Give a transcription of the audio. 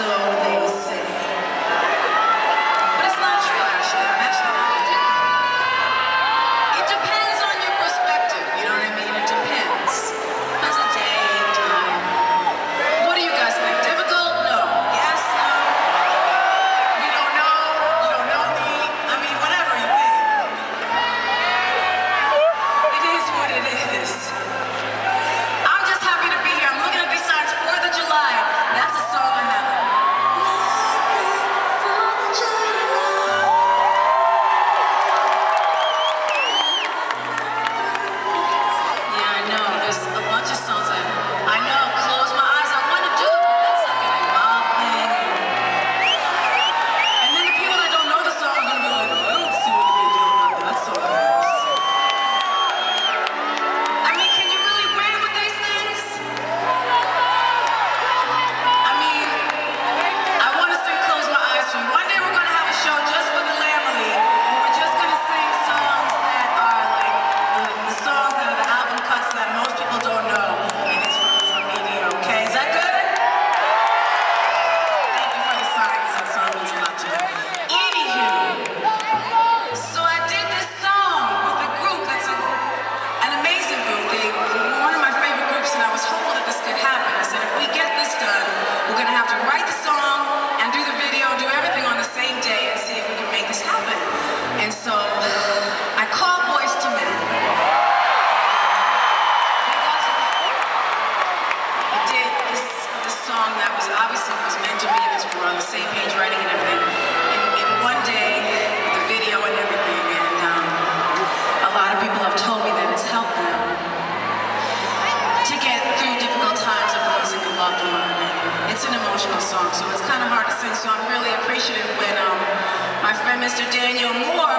So Mr. Daniel Moore,